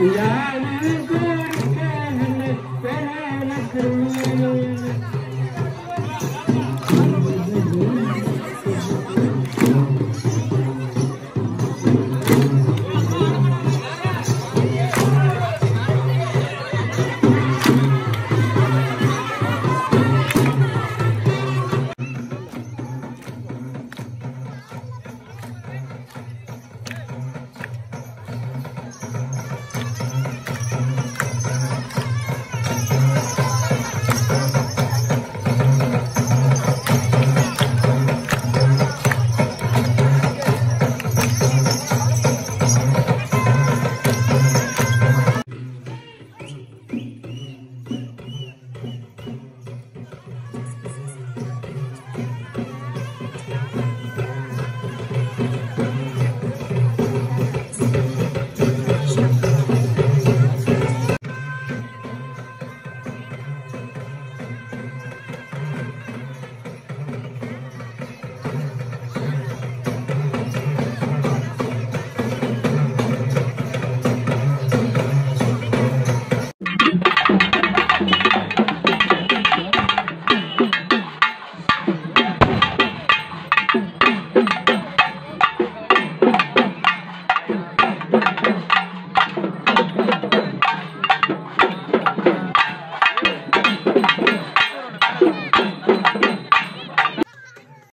Yeah, I'm